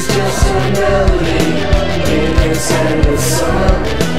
Is just a melody in endless summer.